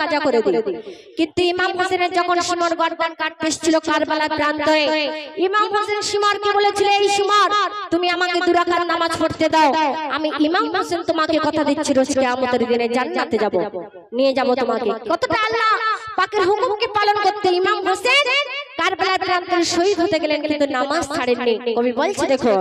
কাজা করে দিই। কিন্তু ইমাম হোসেনের যখন কাটতে এসেছিল ইমাম হোসেন বলেছিল, এই তুমি আমাকে দুরাকাত নামাজ পড়তে দাও। আমি ইমাম হোসেন তোমাকে কথা দিচ্ছি, রোজ দিনে জান্নাতে যাব, নিয়ে যাব তোমাকে। কতটা আল্লাহ পাকের হুকুমকে পালন করতে ইমাম হোসেন শহীদ হতে গেলেন, কিন্তু নামাজ ছাড়েননি। কবি বলছে দেখো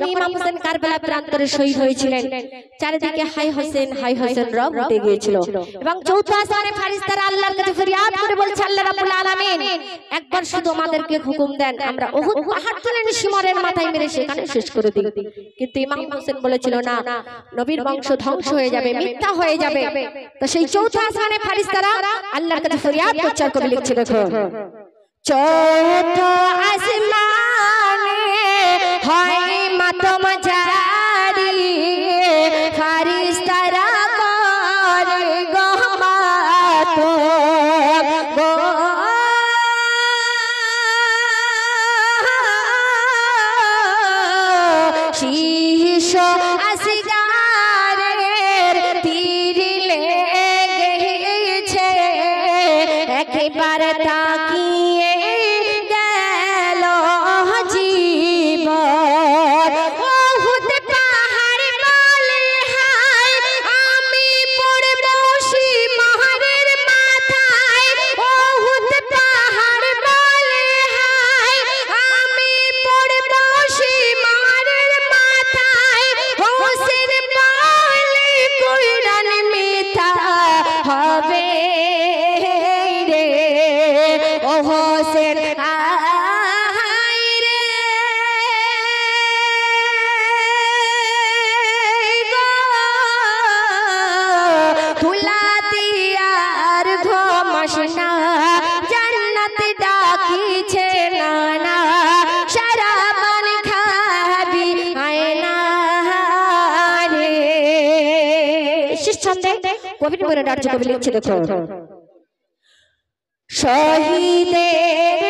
যখন ইমাম হোসেন কারবালা প্রান্তরে শহীদ হয়েছিলেন, চারিদিকে হাই হোসেন হাই হোসেন রব উঠে গিয়েছিল। এবং চৌথ আসমানে ফারিস্তারা আল্লাহর কাছে ফরিয়াদ করে বলছে, আল্লাহ রাব্বুল আলামিন, একবার শুধু আমাদেরকে হুকুম দেন, আমরা উহুদ পাহাড় তুলে নিয়ে সিমরের মাথায় মেরে সেখানে শেষ করে দিই। কিন্তু ইমাম হোসেন বলেছিল, না, নবীর বংশ ধ্বংস হয়ে যাবে, মিথ্যা হয়ে যাবে। তো সেই চৌথ আসমানে ফারিস্তারা আল্লাহর কাছে ফরিয়াদ করছে আর লিখছে, দেখো চৌথ আসমানে হয় একবার তুলাতিয়ার ঘমাস না। ডাকিছে নানা। শরাবন খাবি আয়না রে কবির কবি লিখছে দেখো শহীদের